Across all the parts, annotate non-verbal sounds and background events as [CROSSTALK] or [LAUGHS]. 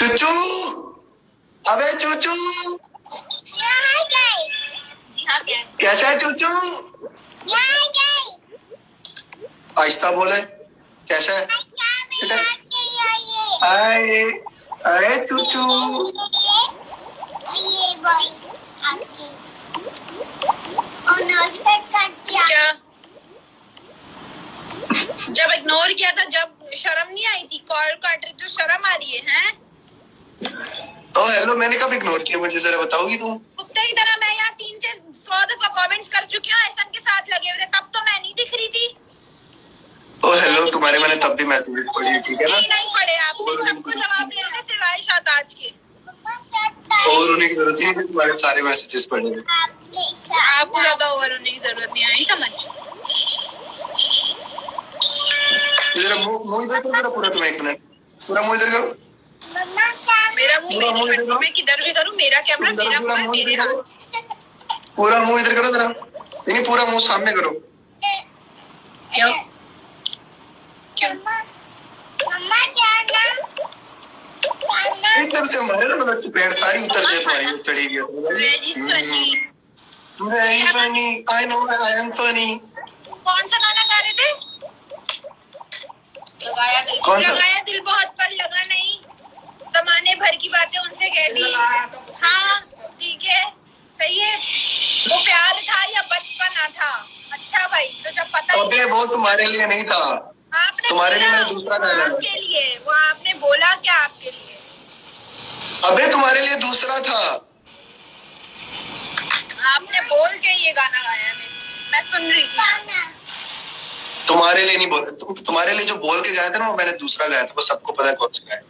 चूचू। अबे चूचू? कैसा है चूचू? आहिस्ता बोले। कैसा है? अरे चूचू। जब इग्नोर किया था, जब शर्म नहीं आई थी? कॉल काट रही तो शर्म आ रही है, हैं? ओ हेलो मैंने कब इग्नोर किया? मुझे जरा बताओगी तुम? कुत्ते की तरह मैं यहाँ तीन से सौ दफ़ा कमेंट्स कर चुकी हूँ ऐसा के साथ लगे हुए थे तब तो मैं नहीं दिख रही थी। ओ हेलो तुम्हारे मैंने तब भी मैसेजेस पढ़े ठीक है ना? नहीं पड़े आपने सबको जवाब दे रहे थे सिवाय शाताज के। और होने की ज़रूरत नहीं है तुम्हारे सारे मैसेजेस पढ़े। आपके आपको ज़्यादा ओवर होने की ज़रूरत नहीं आई समझ। जरा मुँह इधर करो जरा पूरा तुम एक मिनट पूरा मुँह इधर करो मेरा मुँह पूरा मुँह मेरी इधर करो। मैं किधर भी करूँ? मेरा कैमरा जरा मेरा पूरा मेरे इधर हाथ करो। पूरा मुँह इधर करो जरा। नहीं नहीं, पूरा मुँह सामने करो। क्यों? क्यों? मम्मा मम्मा क्या ना क्या से हमारे ना मतलब चपेट सारी उतर जाए तुम्हारी very funny very funny I know I am funny कौन सा गाना गा रहे थे? लगाया दिल। कौन सा? लगाया दिल बहुत पर लगा नहीं। जमाने भर की बातें उनसे कह दी हाँ ठीक है। सही है। वो प्यार था या बचपना था? अच्छा भाई तो जब पता ही अबे वो तुम्हारे लिए नहीं था। आपने तुम्हारे लिए मैंने दूसरा गाना आपके लिए। वो आपने बोला क्या आपके लिए? अबे तुम्हारे लिए दूसरा था। आपने बोल के ये गाना गाया मैंने। मैं सुन रही थी। तुम्हारे लिए नहीं बोल तुम तुम्हारे लिए जो बोल के गाया था ना वो मैंने दूसरा गाया था। वो सबको पता है कौन सा गाया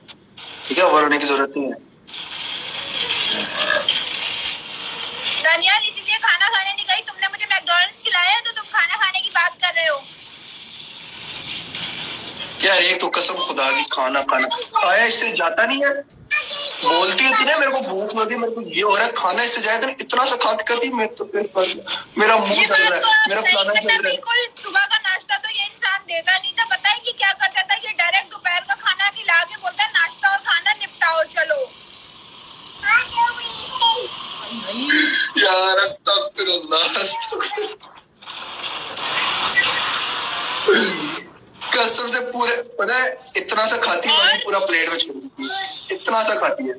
ठीक है ओवर होने की ज़रूरत नहीं है। दानियाल इसीलिए खाना खाने नहीं गई। तुमने मुझे मैकडोनल्ड्स खिलाया तो तुम खाना खाने की बात कर रहे हो। यार एक तो कसम खुदा की खाना खाना। खाया इससे जाता नहीं है। बोलती होती ना मेरे को भूख लगी मेरे को ये हो रहा है खाना इससे जाएगा ना इतना सा खा के कहती मेरे तो पेट भर मेरा मुँह चल रहा तो है मेरा फलाना चल रहा है। बिल्कुल। सुबह का नाश्ता तो ये इंसान देता नहीं था। पता है कि क्या करता था ये डायरेक्ट दोपहर का खाना खिला के बोलता है नाश्ता खाना चलो। यार अस्तगफिरुल्लाह अस्तगफिरुल्लाह कसम से पूरे पता है इतना सा खाती है पूरा प्लेट में छोड़ देती इतना सा खाती है।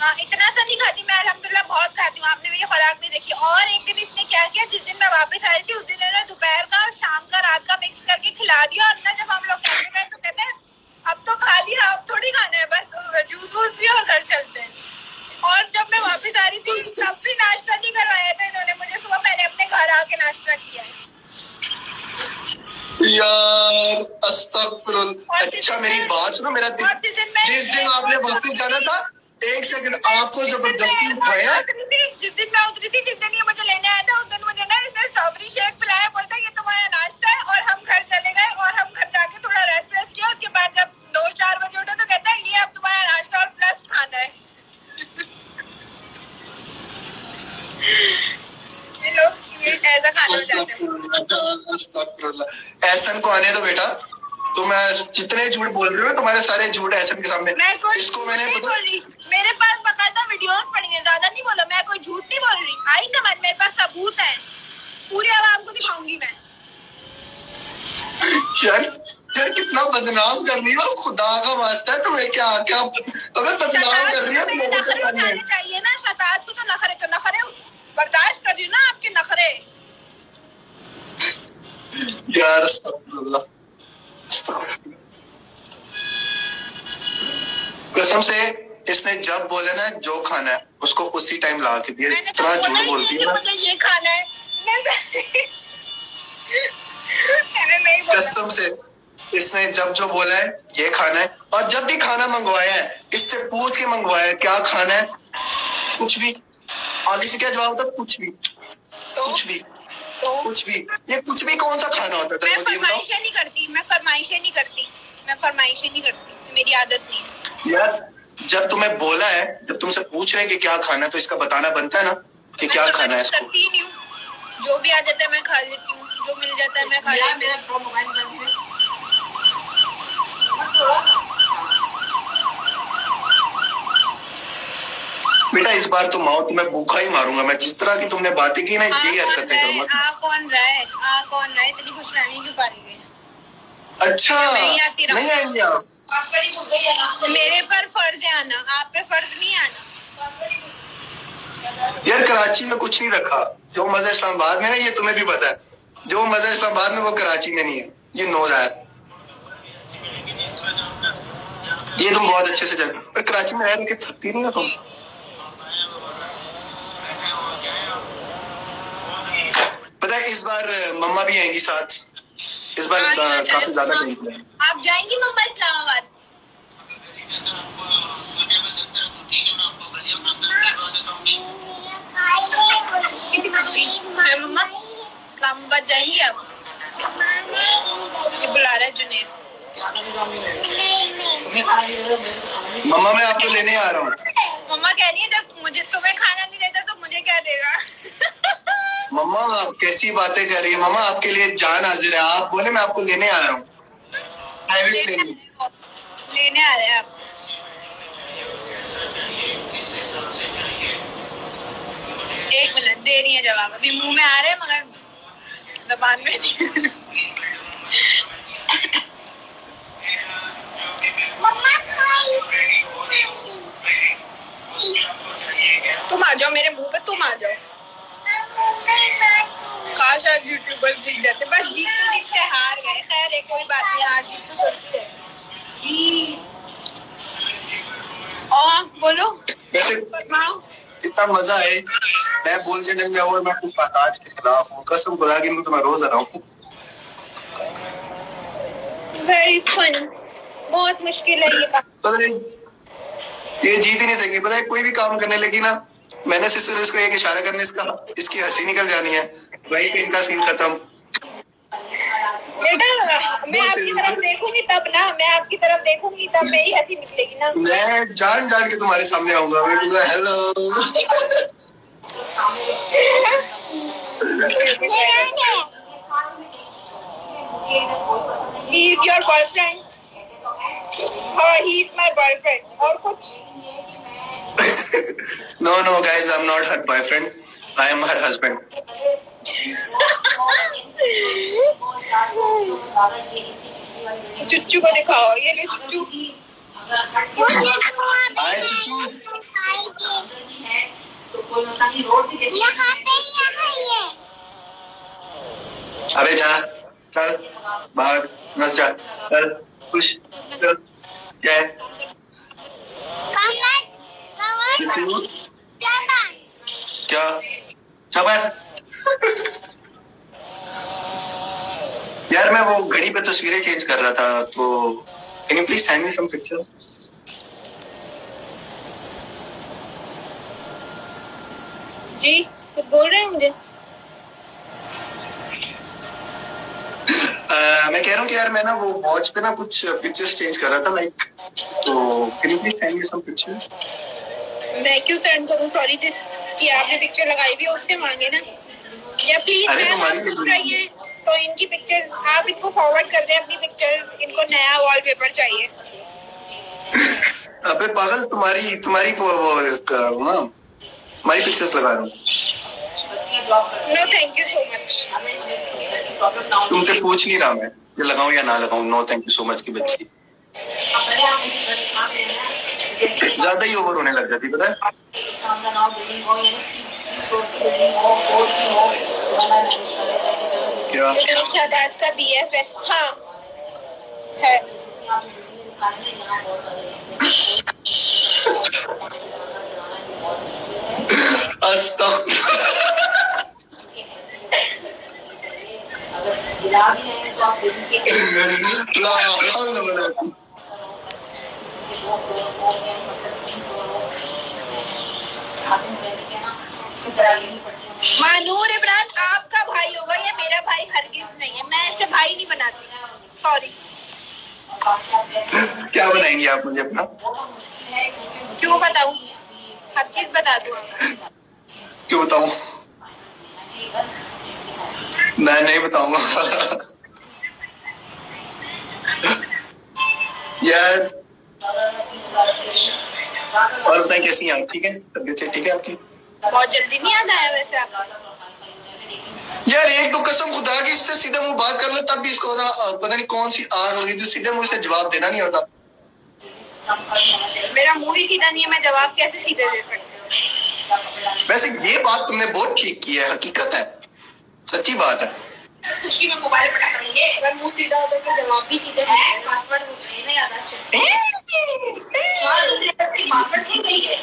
हाँ इतना सा नहीं खाती मैं अल्हम्दुलिल्लाह बहुत खाती हूँ। आपने मेरी खुराक नहीं देखी। और एक दिन इसने क्या किया जिस दिन मैं वापस आ रही थी उस दिन इन्होंने दोपहर का और शाम का रात का मिक्स करके खिला दिया। और ना जब हम लोग कहने गए तो कहते हैं अब तो खा लिया अब थोड़ी खाना है बस जूस वूस भी और घर चलते हैं। और जब मैं वापस आ रही थी [LAUGHS] तब भी नाश्ता नहीं करवाया था इन्होंने मुझे सुबह मैंने अपने घर आके नाश्ता किया है। यार अच्छा मेरी बात सुनो मेरा दिन जिस दिन आपने वापस जाना था एक सेकंड आपको ज़बरदस्ती उठाया? जिस दिन मैं उतरी थी जिस दिन ये मुझे लेने आया था उस दिन मुझे ना इसने स्ट्रॉबेरी शेक पिलाया बोलता ये तुम्हारा नाश्ता है और हम घर चले गए और हम घर जाके थोड़ा रेस्ट वेस्ट किया उसके बाद जब दो चार बजे उठे तो कहता है ये अब तुम्हारा नाश्ता और प्लस खाना है. ये लोग ये ऐसा खाना है को आने दो बेटा। तुम जितने झूठ बोल रहे हो तुम्हारे सारे झूठ एहसन के सामने। मैं इसको मैंने बोल रही। मेरे पास बकायदा वीडियोस पड़ी हैं ज़्यादा नहीं बोला मैं कोई झूठ नहीं बोल रही। आई समझ मेरे पास सबूत है। पूरी आवाम को दिखाऊँगी मैं। यार यार कितना बदनाम कर रही हो खुदा का वास्ता है तुम्हें क्या क्या अगर बदनाम कर रही हो लोगों के सामने। चाहिए ना शताज को तो नखरे तो नखरे बर्दाश्त कर रही हूँ ना आपके नखरे। यार अस्तगफिरुल्लाह। कसम से इसने जब बोले ना जो खाना है उसको उसी टाइम ला के दिया। तो इतना झूठ बोलती है मुझे ये खाना है। मैं- मैंने नहीं बोला। कसम से इसने जब जो बोला है ये खाना है। और जब भी खाना मंगवाया है इससे पूछ के मंगवाया है क्या खाना है? कुछ भी। आगे से क्या जवाब होता कुछ भी। तो कुछ भी। तो कुछ भी। ये कुछ भी कौन सा खाना होता था मैं फरमाइशें नहीं करती। मैं फरमाइशें नहीं करती। मैं फरमाइशें नहीं करती मेरी आदत नहीं यार जब तुम्हें बोला है जब तुमसे पूछ रहे हैं कि क्या खाना है तो इसका बताना बनता है ना कि मैं क्या खाना है इसको। ही हूँ। जो भी आ जाता है मैं खा लेती हूँ जो मिल जाता है मैं खा लेती हूँ। बेटा इस बार तुम आओ तुम्हें भूखा ही मारूँगा मैं। जिस तरह की तुमने बातें की ना यही हरकतें करूँगा आ कौन रहे आ कौन रहे इतनी खुश रहनी क्यों पा रही है? अच्छा नहीं आती नहीं आएँगे आप मेरे पर फ़र्ज़ है आना। आप पे फ़र्ज़ नहीं आना। यार कराची में कुछ नहीं रखा। जो मज़ा इस्लामाबाद में ना ये तुम्हें भी पता है। जो मज़ा इस्लामाबाद में वो कराची में नहीं है। ये नो दैट ये तुम बहुत अच्छे से जानते हो। पर कराची में रह रह के थकती नहीं हो तुम? पता है इस बार मम्मा भी आएँगी साथ। इस बार हाँ, अ, हाँ, काफ़ी ज़्यादा हाँ। करेंगे आप जाएँगी मम्मा इस्लामाबाद? मम्मा इस्लामाबाद जाएँगी आप? ये बुला रहा है जुनेद। मम्मा मैं आपको लेने आ रहा हूँ। मम्मा कह रही है जब मुझे तुम्हें खाना नहीं देता तो मुझे क्या देगा? [LAUGHS] मम्मा आप कैसी बातें कर रही है? मम्मा आपके लिए जान हाजिर है। आप बोले मैं आपको लेने आ रहा हूँ। प्राइवेट लेने लेने आ रहे हैं आप। एक मिनट दे रही है जवाब। अभी मुँह में आ रहे हैं मगर जबान में नहीं मम्मा तुम आ जाओ मेरे मुँह पे तुम आ जाओ। काश आज यूट्यूबर जीत जाते बस जीत तो हार गए। खैर है कोई बात नहीं हार जीत तो चलती है। और बोलो। फरमाओ इतना मज़ा है मैं बोल के जंग हुआ मैं सिर्फ़ आकाश के खिलाफ हूँ। कसम खुदा की मैं रोज आ रहा हूँ। वेरी फन बहुत मुश्किल है ये बात। ये जीत ही नहीं सकेगी पता है कोई भी काम करने लगी ना मैंने सिर्फ़ इसको एक इशारा करने इसका इसकी हँसी निकल जानी है। वही पे इनका सीन खत्म। बेटा मैं आपकी तरफ़ देखूँगी तब ना मैं आपकी तरफ़ देखूँगी तब मेरी हँसी निकलेगी ना। मैं जान जान के तुम्हारे सामने आऊँगा। मैं कहूँगा हेलो। ही हाँ ही माय बॉयफ्रेंड और कुछ? No no guys I am not her boyfriend I am her husband Chuchu को दिखाओ ये लो चुच्चू। आए चुचू यहाँ पे यहाँ ये अबे जा चल बाहर नस जा। चल खुश चल क्या है कमर कमर चुचू प्यादा क्या? चबर यार मैं वो घड़ी पे तस्वीरें चेंज कर रहा था तो can you please send me some pictures जी कुछ बोल रहे हैं मुझे? मैं कह रहा हूँ कि यार मैं ना वो वॉच पे ना कुछ पिक्चर्स चेंज कर रहा था लाइक तो can you please send me some picture मैं क्यों सेंड करूँ? सॉरी जिस की आपने पिक्चर लगाई हुई है उससे मांगे ना। या प्लीज़ अरे मैं तुम्हारी पूछ भी रही है तो इनकी पिक्चर आप इनको फॉरवर्ड कर दें अपनी पिक्चर इनको नया वॉलपेपर चाहिए। अबे पागल तुम्हारी तुम्हारी वो, वो कर रहा हूँ ना तुम्हारी पिक्चर्स लगा रहा हूँ। No thank you so much तुमसे पूछ नहीं रहा मैं ये लगाऊँ या ना लगाऊँ? No thank you so much की बच्ची। ज़्यादा ही ओवर होने लग जाती पता है? क्या? ये आज का बीएफ है हाँ है। मानूर इमरान आपका भाई होगा ये मेरा भाई हरगिज नहीं है। मैं ऐसे भाई नहीं बनाती। सॉरी क्या बनाएँगे आप मुझे अपना? क्यों बताऊँ? हर चीज़ बता दूँ। क्यों बताऊँ? मैं नहीं बताऊँगा। [LAUGHS] यार और बताएँ कैसी हैं आप? ठीक है? तबीयत से ठीक है आपकी? बहुत जल्दी नहीं याद आया वैसे आपको यार एक तो कसम खुदा की इससे सीधा मुँह बात कर लो तब भी इसको ना पता नहीं कौन सी आग लगी तो सीधे मुँह से जवाब देना नहीं होता। मेरा मुँह ही सीधा नहीं है मैं जवाब कैसे सीधे दे सकती हूँ? वैसे ये बात तुमने बहुत ठीक की है हकीकत है। सच्ची बात है। खुशी में मोबाइल पटा करेंगे अगर मुँह सीधा होता तो जवाब भी सीधे है? पासवर्ड नहीं याद पासवर्ड नहीं गई है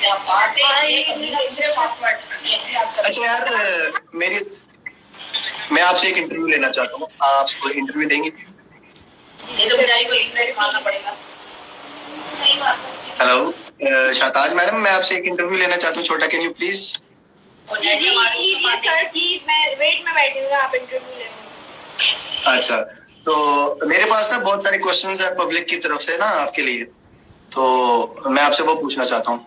क्या बात है? पासवर्ड अच्छा यार मेरी मैं आपसे एक इंटरव्यू लेना चाहता हूँ। आप इंटरव्यू देंगे? तो हेलो अ, शाहताज मैडम मैं आपसे एक इंटरव्यू लेना चाहता हूँ। छोटा कैन यू प्लीज़ जी जी लीजिए सर प्लीज़ मैं वेट में बैठी हूँ आप इंटरव्यू ले अच्छा तो मेरे पास ना बहुत सारे क्वेश्चंस है पब्लिक की तरफ़ से ना आपके लिए। तो मैं आपसे वो पूछना चाहता हूँ।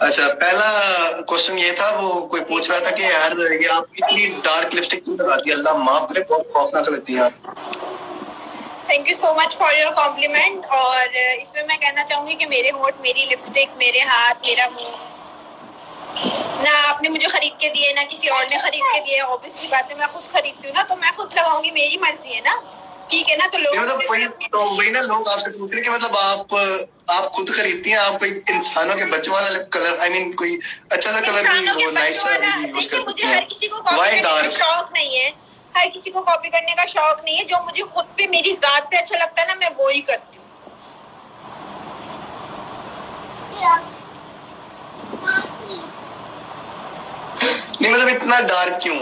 अच्छा पहला क्वेश्चन ये था वो कोई पूछ रहा था कि यार ये आप इतनी डार्क लिपस्टिक क्यों लगाती है? अल्लाह माफ़ करे बहुत खौफनाक लगती है आप। Thank you so much for your compliment और इसमें मैं कहना चाहूँगी कि मेरे होठ मेरी लिपस्टिक मेरे हाथ मेरा मुँह ना आपने मुझे खरीद के दिए ना किसी और ने खरीद के दिए। ऑब्वियसली बात है मैं खुद खरीदती हूँ ना तो मैं खुद लगाऊँगी मेरी मर्ज़ी है ना। ठीक है ना तो लोग मतलब वही तो वही ना लोग आपसे पूछ रहे कि मतलब आप आप खुद खरीदती हैं आप कोई इंसानों के बच्चों वाला colour I I mean mean, कोई अच्छा सा कलर के वो बच्चों सा यूज़ कर सकते हैं। डार्क शौक नहीं है। हर किसी को कॉपी करने का शौक नहीं है। जो मुझे खुद पे मेरी जात पे अच्छा लगता है ना मैं वो ही करती हूँ। नहीं मतलब इतना डार्क क्यों?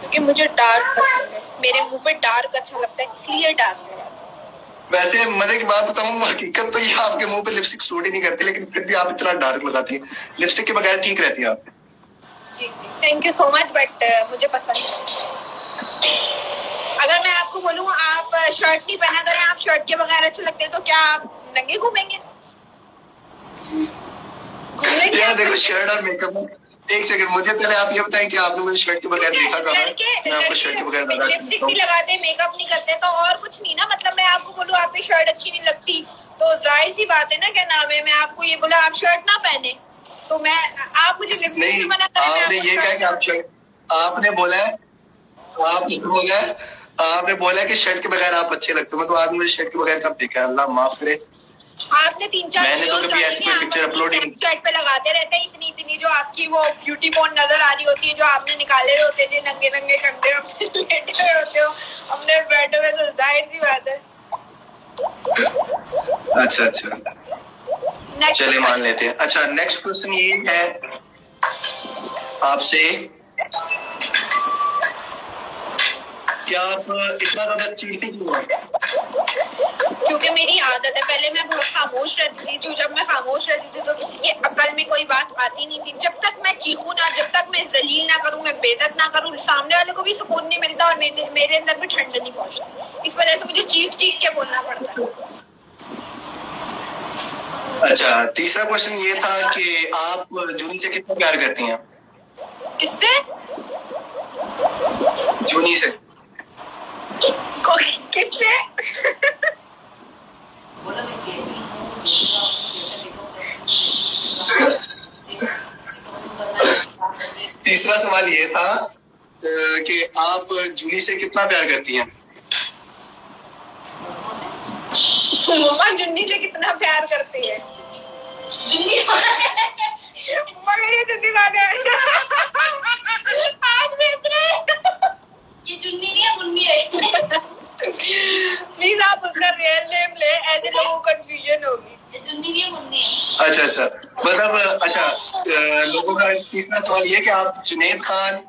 क्योंकि मुझे डार्क पसंद है। मेरे मुँह पे डार्क अच्छा लगता है इसलिए डार्क वैसे मज़े की बात बताऊँ हकीकत तो ये आपके मुँह पे लिपस्टिक सूट ही नहीं करती लेकिन फिर भी आप इतना डार्क लगाती हैं। लिपस्टिक के बगैर ठीक रहती है आप। जी। Thank you so much but uh, मुझे पसंद है अगर मैं आपको बोलूँ आप शर्ट नहीं पहना करें आप शर्ट के बगैर अच्छे लगते हैं तो क्या आप नंगे घूमेंगे? यार देखो शर्ट और मेकअप में एक सेकंड मुझे पहले आप ये बताएँ कि आपने मुझे शर्ट के बगैर देखा कब है? मैं आपको शर्ट के बगैर लिपस्टिक भी लगाते मेकअप नहीं करते तो और कुछ नहीं ना? मतलब मैं आपको बोलूँ आप शर्ट अच्छी नहीं लगती तो ज़ाहिर सी बात है ना क्या नाम है? मैं आपको ये बोला आप शर्ट ना पहने। तो मैं आप मुझे लिपस्टिक नहीं मना आपने ये कहा कि आप आपने बोला है आपने बोला है आपने बोला है कि शर्ट के बगैर आप अच्छे लगते हो। मतलब आपने मुझे शर्ट के बगैर कब देखा है? अल्लाह माफ़ करे। आपने तीन चार मैंने तो कभी ऐसी कोई आप upload ही नहीं- पे लगाते रहते हैं इतनी इतनी जो आपकी वो ब्यूटी पोन नज़र आ रही होती है जो आपने निकाले हुए होते थे नंगे नंगे कंधे अपने [LAUGHS] लेटे हुए होते हो अपने में तो ज़ाहिर सी बात है। अच्छा अच्छा। चले मान लेते हैं। अच्छा नेक्स्ट क्वेश्चन ये है आपसे। क्या आप इतना ज़्यादा चिढ़ती क्यों हैं? क्योंकि मेरी आदत है। पहले मैं बहुत खामोश रहती थी जो जब मैं खामोश रहती थी तो किसी के अकल में कोई बात आती नहीं थी। जब तक मैं चीखूं ना जब तक मैं जलील ना करूँ मैं बेइज्जत ना करूँ सामने वाले को भी सुकून नहीं मिलता और मेरे मेरे अंदर भी ठंड नहीं पहुँचती। इस वजह से मुझे चीख चीख के बोलना पड़ता है। अच्छा तीसरा क्वेश्चन ये था कि आप जूनी से कितना प्यार करती हैं? किससे? जूनी से। किससे? तीसरा सवाल ये था कि आप जूनी से कितना प्यार करती हैं? मम्मा जुन्नी से कितना प्यार करती है। जुन्नी मम्मा मेरी जुन्नी है। आज बेच रहे ये चुन्नी नहीं है मुन्नी है। प्लीज़ आप उसका रियल नेम ले ऐसे लोगों को कंफ्यूजन होगी। ये है है। अच्छा अच्छा। मतलब अच्छा लोगों का तीसरा सवाल ये कि आप Junaid Khan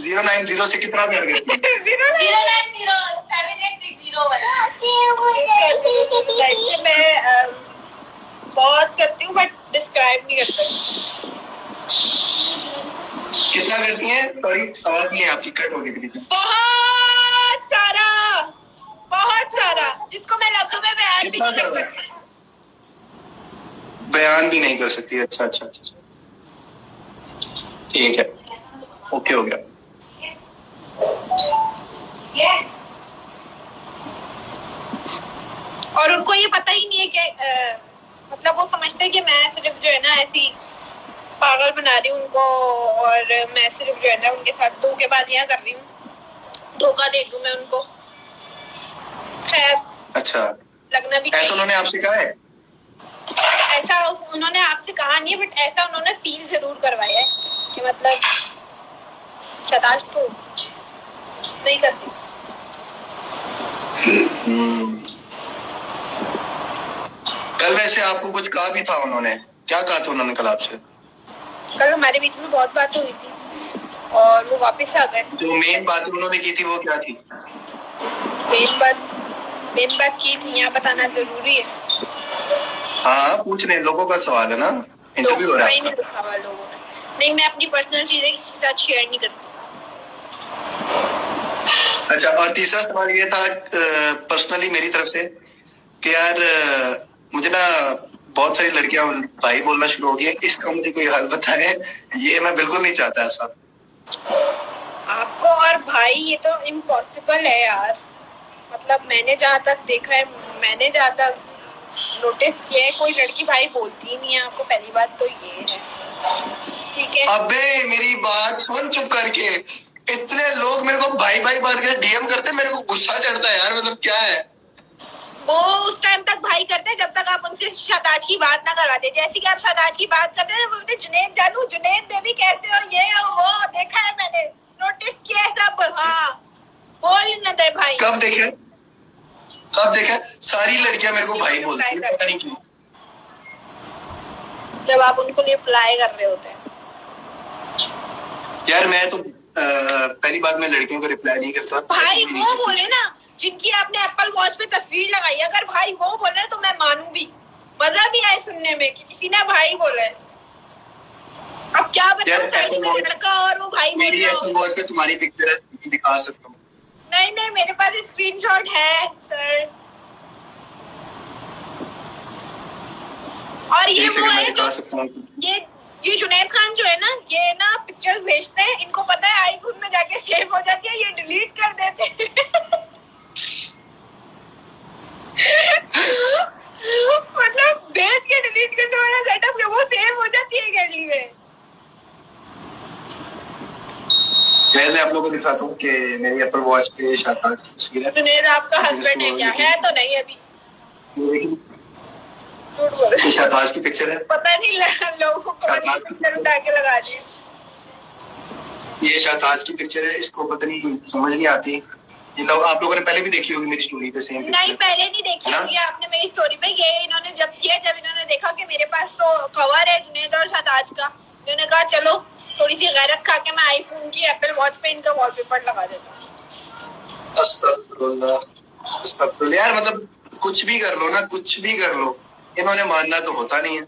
zero nine zero से कितना प्यार करती हैं? Zero [LAUGHS] zero nine zero seven eight six zero one वैसे मैं बहुत करती हूँ बट डिस्क्राइब नहीं कर सकती कितना करती हैं? सॉरी आवाज़ नहीं आपकी कट हो गई थी। बहुत सारा बहुत सारा। जिसको मैं लफ्जों में बयान भी नहीं कर सकती। बयान भी नहीं कर सकती। अच्छा अच्छा अच्छा। ठीक है। ओके हो गया और उनको ये अ, मतलब वो समझते हैं कि मैं सिर्फ़ जो है ना ऐसी पागल बना रही हूँ उनको और मैं सिर्फ़ जो है ना उनके साथ धोखेबाजियाँ कर रही हूँ। धोखा दे दूँ मैं उनको। खैर अच्छा। लगना भी ऐसा उन्होंने आपसे कहा है? ऐसा उन्होंने आपसे कहा नहीं है बट ऐसा उन्होंने फील ज़रूर करवाया है कि मतलब शताज तो। नहीं करती। हम्म। कल वैसे आपको कुछ कहा भी था उन्होंने? क्या कहा था उन्होंने कल आपसे? कल हमारे बीच में बहुत बात हुई थी और वो वापस आ गए। जो मेन बात उन्होंने की थी वो क्या थी? मेन बात मेन बात की थी यहाँ बताना ज़रूरी है। हाँ पूछ रहे लोगों का सवाल है ना? इंटरव्यू हो रहा है नहीं लोगों ने। मैं अपनी पर्सनल चीज़ें किसी के साथ शेयर नहीं करती। अच्छा और तीसरा सवाल ये था पर्सनली मेरी तरफ़ से कि यार मुझे ना बहुत सारी लड़कियाँ भाई बोलना शुरू हो गई है। इसका मुझे कोई हल बताए? ये मैं बिल्कुल नहीं चाहता ऐसा। आपको और भाई ये तो इम्पॉसिबल है यार। मतलब मैंने जहाँ तक देखा है मैंने जहाँ तक नोटिस किया है कोई लड़की भाई बोलती ही नहीं है। आपको पहली बात तो ये है। ठीक है? अबे मेरी बात सुन चुप करके। इतने लोग मेरे को भाई भाई मार के डीएम करते मेरे को गुस्सा चढ़ता है यार। मतलब क्या है? वो उस टाइम तक भाई करते हैं जब तक आप उनसे शताज की बात ना करवाते। जैसे कि आप शताज की बात करते हैं वो बोलते जुनेद जानू जुनेद बेबी कैसे हो ये हो वो देखा है मैंने नोटिस किया है सब। हाँ बोल न दे भाई। कब देखे? कब देखे? सारी लड़कियाँ मेरे को भाई बोलती है पता नहीं क्यों। जब आप उनको रिप्लाई कर रहे होते हैं। यार मैं तो पहली बात मैं लड़कियों को रिप्लाई नहीं करता भाई वो बोले ना जिनकी आपने एप्पल वॉच पे तस्वीर लगाई अगर भाई वो बोले तो मैं मानू भी मज़ा भी आए सुनने में कि किसी ने भाई बोले अब क्या बताऊँ लड़का और वो भाई मेरी एप्पल वॉच पे तुम्हारी पिक्चर है दिखा सकता हूँ। नहीं नहीं मेरे पास स्क्रीनशॉट है सर और ये वो है हूँ ये ये जुनैद खान जो है ना ये ना पिक्चर्स भेजते हैं। इनको पता है आईफोन में जाके सेव हो जाती है ये डिलीट कर देते हैं। [LAUGHS] मतलब भेज के डिलीट करने वाला सेटअप के वो सेव हो जाती है गैलरी में मैं आप लोगों को दिखाता हूँ कि मेरी एप्पल वॉच पे शाहताज की तस्वीर है। जुनैद आपका हस्बैंड है क्या? है तो नहीं अभी। ये शाहताज की पिक्चर है। पता नहीं लोगों को पिक्चर उठा के लगा दी ये शाहताज की पिक्चर है इसको पता नहीं समझ नहीं आती। ये लोग आप लोगों ने पहले भी देखी होगी मेरी स्टोरी पे सेम नहीं पहले नहीं देखी होगी आपने मेरी स्टोरी पे। ये इन्होंने जब किया जब इन्होंने देखा कि मेरे पास तो कवर है जुनेद और शाहताज का इन्होंने कहा चलो थोड़ी सी गैरत खा के मैं आईफोन की एप्पल वॉच पे इनका वॉलपेपर लगा देता हूँ। अस्तगफुरुल्लाह अस्तगफुरुल्लाह। यार मतलब कुछ भी कर लो ना कुछ भी कर लो इन्होंने मानना तो होता नहीं है।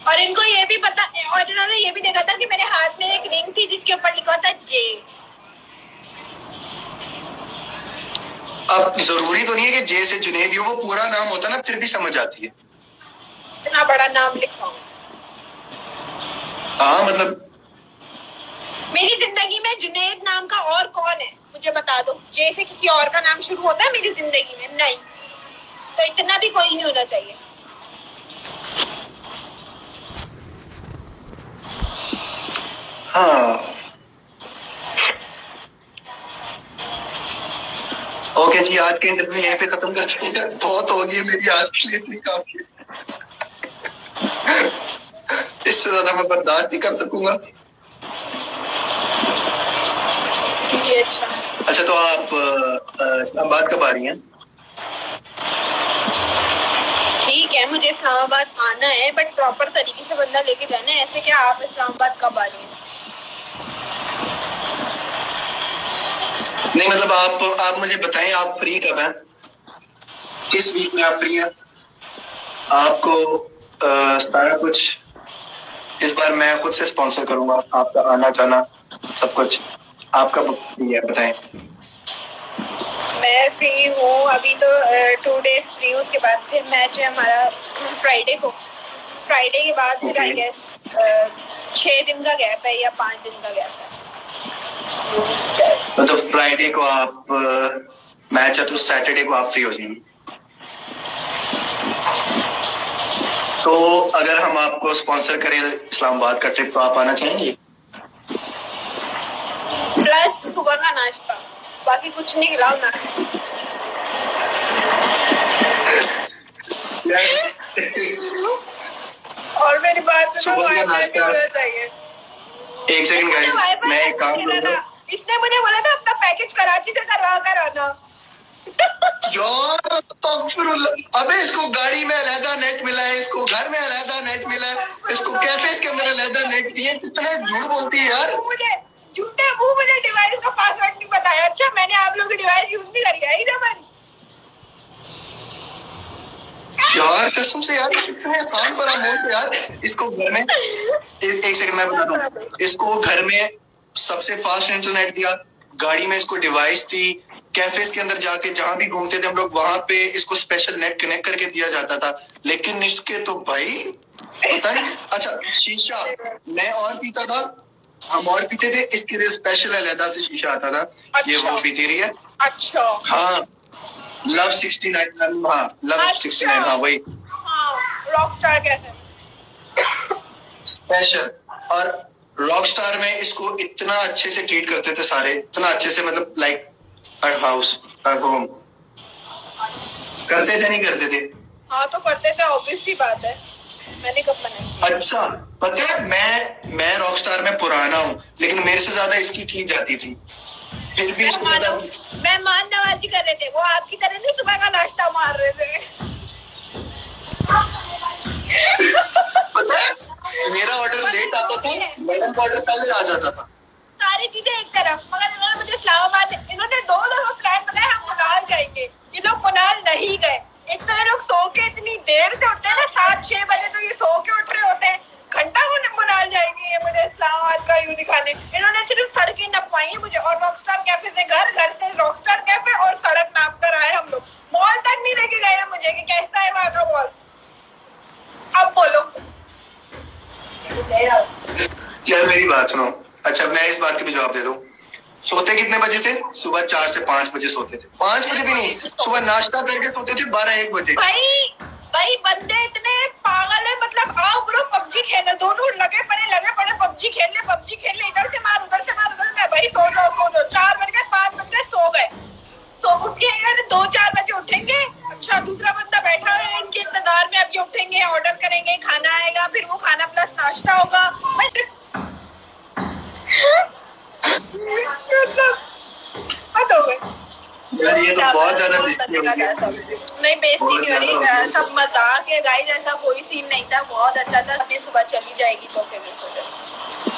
और इनको ये भी पता और इन्होंने ये भी देखा था कि मेरे हाथ में एक रिंग थी जिसके ऊपर लिखा था जे अब ज़रूरी तो नहीं है कि जे से जुनेद हो वो पूरा नाम होता ना फिर भी समझ आती है। इतना बड़ा नाम लिखा हाँ मतलब मेरी ज़िंदगी में जुनेद नाम का और कौन है? मुझे बता दो। जे से किसी और का नाम शुरू होता है मेरी ज़िंदगी में नहीं। तो इतना भी कोई नहीं होना चाहिए। हाँ ओके जी आज के इंटरव्यू यहीं पे खत्म करते हैं। बहुत हो गई मेरी आज के लिए इतनी काफ़ी। इससे ज़्यादा मैं बर्दाश्त नहीं कर सकूँगा। अच्छा। अच्छा तो आप इस्लामाबाद कब आ रही हैं? ठीक है मुझे इस्लामाबाद आना है बट प्रॉपर तरीके से बंदा लेके जाना है। ऐसे क्या आप इस्लामाबाद कब आ रही हैं? नहीं मतलब आप आप मुझे बताएँ आप फ्री कब हैं? किस वीक में आप फ्री हैं? आपको अ, सारा कुछ इस बार मैं खुद से स्पॉन्सर करूँगा आपका आना जाना सब कुछ। आपका फ्री है बताएँ। मैं फ्री हूँ अभी तो टू डेज़ फ्री हूँ उसके बाद फिर मैच है हमारा फ्राइडे को। फ्राइडे के बाद फिर आई गेस छः दिन का गैप है या पाँच दिन का गैप है। मतलब फ्राइडे को आप मैच है तो सैटरडे को आप फ्री हो जाएँगे। तो अगर हम आपको स्पॉन्सर करें इस्लामाबाद का ट्रिप तो आप आना चाहेंगे? प्लस सुबह का नाश्ता। बाकी कुछ नहीं खिलाओ ना। [LAUGHS] और मेरी बात सुबह का नाश्ता। एक सेकंड गाइस मैं एक काम करूँगा। इसने मुझे बोला था अपना पैकेज कराची से करवा कर आना। यार। अबे इसको गाड़ी में अलहदा नेट मिला है इसको घर में अलहदा नेट मिला है इसको कैफेज के अंदर अलहदा नेट दिए कितने झूठ बोलती है यार। झूठे मुँह मुझे डिवाइस का पासवर्ड नहीं बताया अच्छा मैंने आप लोगों की डिवाइस यूज़ नहीं करी है इधर यार कसम से यार कितने आसान फरामोश है यार। इसको घर में ए, एक सेकंड मैं बता दूँ। इसको घर में सबसे फास्ट इंटरनेट दिया। गाड़ी में इसको डिवाइस दी। कैफेज के अंदर जाके जहाँ भी घूमते थे हम लोग वहाँ पे इसको स्पेशल नेट कनेक्ट करके दिया जाता था। लेकिन इसके तो भाई पता नहीं। अच्छा शीशा। मैं और पीता था। हम और पीते थे। इसके लिए स्पेशल अलहदा से शीशा आता था। ये वो अच्छा। पीती रही है। अच्छा। हाँ। लव सिक्सटी नाइन हाँ लव अच्छा। सिक्सटी नाइन हाँ वही। हाँ रॉक स्टार कैसे? स्पेशल और रॉक स्टार में इसको इतना अच्छे से ट्रीट करते थे सारे इतना अच्छे से मतलब लाइक हर हाउस हर होम करते थे नहीं करते थे। हाँ तो करते थे ऑब्वियस सी बात है। मैंने कब मना अच्छा पता है मैं मैं रॉक स्टार में पुराना हूँ लेकिन मेरे से ज़्यादा इसकी की जाती थी। फिर भी इसको मेहमान पता नवाजी कर रहे थे। वो आपकी तरह नहीं सुबह का नाश्ता मार रहे थे। पता है मेरा ऑर्डर लेट आता था मैडम का ऑर्डर पहले आ जाता था। सारी चीज़ें एक तरफ़ मगर इन्होंने मुझे इस्लामाबाद इन्होंने दो दफ़ा प्लान बनाया हम मुनाल जाएँगे ये लोग मुनाल नहीं गए एक तो ये लोग सो के इतनी देर से उठते हैं ना सात छह बजे तो ये सो के उठ रहे होते हैं घंटा को मुनाल जाएँगे ये मुझे इस्लामाबाद का यू दिखाने इन्होंने सिर्फ़ सड़कें नपवाई हैं मुझे और रॉकस्टार कैफ़े से घर घर से रॉकस्टार कैफ़े और सड़क नाप कर आए हम लोग मॉल तक नहीं लेके गए हैं मुझे कि कैसा है वहाँ का मॉल अब बोलो यार मेरी बात सुनो। अच्छा मैं इस बात के भी जवाब दे दूँ। सोते कितने बजे थे? सुबह चार से पाँच बजे सोते थे। पाँच बजे भी नहीं, सुबह नाश्ता करके सोते थे बारह एक बजे। भाई भाई, बंदे इतने पागल है मतलब आओ ब्रो, पबजी खेलने। दोनों लगे पड़े लगे पड़े, पबजी खेलने पबजी खेलने। इधर से मार, उधर से मार, उधर से भाई, सो लो सो लो चार बज गए, पाँच बज गए, सो गए। सो उठ के अगर दो चार बजे उठेंगे अच्छा दूसरा बंदा बैठा है, इनके इंतज़ार में अभी उठेंगे ऑर्डर करेंगे, खाना आएगा, फिर वो खाना प्लस नाश्ता होगा। बस मतलब हद हो गए यार ये तो बहुत ज़्यादा बेइज्जती हो नहीं बेइज्जती नहीं हो रही ज़्यादा हो गई। सब मज़ाक है गाइस ऐसा कोई सीन नहीं था। बहुत अच्छा था। अभी सुबह चली जाएगी तो फिर जाऊँगी।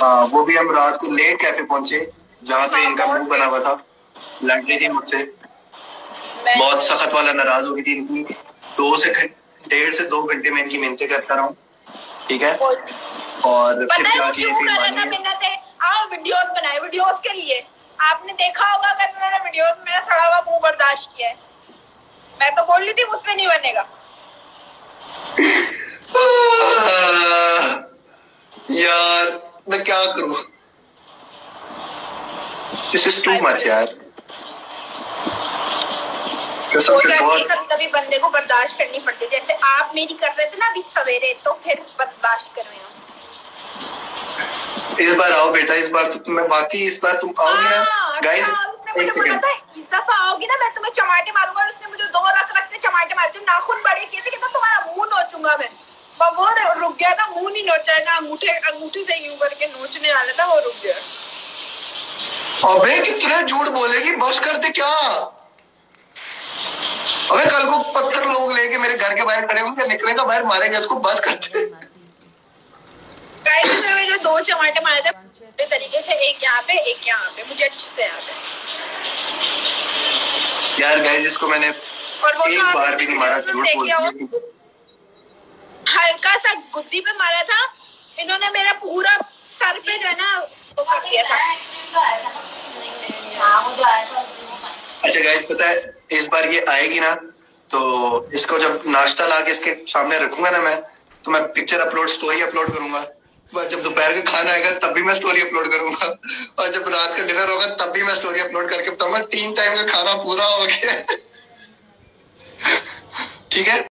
हाँ वो भी हम रात को लेट कैफ़े पहुँचे जहाँ पे हाँ, इनका मुँह बना हुआ था। लड़ रही थी मुझसे। बहुत सख्त वाला नाराज़ हो गई थी इनकी। दो से डेढ़ से दो घंटे में इनकी मिन्नतें करता रहा। हूँ? ठीक है और पता है क्यों फिर कर रहा था मिन्नत है आओ वीडियोस बनाए वीडियोस के लिए। आपने देखा होगा अगर उन्होंने वीडियोस मेरा सड़ा हुआ मुँह बर्दाश्त किया है। मैं तो बोल रही थी मुझसे नहीं बनेगा। [LAUGHS] यार मैं क्या करूँ? दिस इज़ टू मच यार। कभी कभी बंदे को बर्दाश्त करनी पड़ती है। जैसे आप मेरी कर रहे थे ना अभी सवेरे तो फिर बर्दाश्त कर रहे हो। इस बार आओ बेटा इस बार तो तुम्हें बाकी इस बार तुम आओगी ना? हाँ, गाइस अच्छा, एक सेकंड इस दफ़ा आओगी ना मैं तुम्हें चमाटे मारूँगा और उसने मुझे दो रख रख के चमाटे मारे। थे नाखून बड़े किए थे कि तुम्हारा मुँह नोचूँगा मैं पर वो रुक गया था मुँह नहीं नोचा है ना अंगूठे अंगूठी से यूँ करके नोचने वाला था वो रुक गया। अबे कितने झूठ बोलेगी? बस करते क्या? अबे कल को पत्थर लोग लेके मेरे घर के बाहर खड़े होंगे निकलेगा बाहर मारेंगे इसको बस करते। मुझे दो चमाटे मारे थे पूरे तरीके से एक यहाँ पे एक यहाँ पे। मुझे अच्छे से याद है। यार गाइस इसको मैंने एक बार भी नहीं मारा झूठ बोल हल्का सा गुद्दी पे मारा था। इन्होंने मेरा पूरा सर पे जो है ना वो कर दिया था। अच्छा गाइस पता है इस बार ये आएगी ना तो इसको जब नाश्ता ला के इसके सामने रखूँगा ना मैं तो मैं पिक्चर अपलोड स्टोरी अपलोड करूँगा। जब दोपहर का खाना आएगा, तब भी मैं स्टोरी अपलोड करूँगा। और जब रात का डिनर होगा, तब भी मैं स्टोरी अपलोड करके बताऊँगा। तीन टाइम का खाना पूरा हो गया। ठीक है?